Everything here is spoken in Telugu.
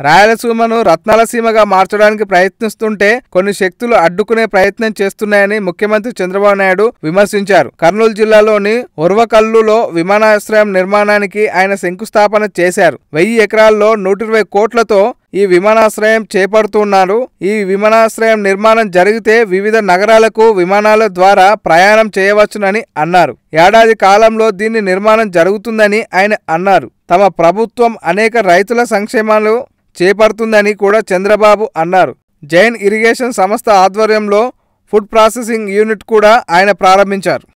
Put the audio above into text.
రాయలసీమను రత్నాల సీమగా మార్చడానికి ప్రయత్నిస్తుంటే కొన్ని శక్తులు అడ్డుకునే ప్రయత్నం చేస్తున్నాయని ముఖ్యమంత్రి చంద్రబాబు నాయుడు విమర్శించారు. కర్నూలు జిల్లాలోని ఉర్వకల్లులో విమానాశ్రయం నిర్మాణానికి ఆయన శంకుస్థాపన చేశారు. వెయ్యి ఎకరాల్లో నూట ఇరవై కోట్లతో ఈ విమానాశ్రయం చేపడుతున్నారు. ఈ విమానాశ్రయం నిర్మాణం జరిగితే వివిధ నగరాలకు విమానాల ద్వారా ప్రయాణం చేయవచ్చునని అన్నారు. ఏడాది కాలంలో దీని నిర్మాణం జరుగుతుందని ఆయన అన్నారు. తమ ప్రభుత్వం అనేక రైతుల సంక్షేమాలు చేపడుతుందని కూడా చంద్రబాబు అన్నారు. జైన్ ఇరిగేషన్ సంస్థ ఆధ్వర్యంలో ఫుడ్ ప్రాసెసింగ్ యూనిట్ కూడా ఆయన ప్రారంభించారు.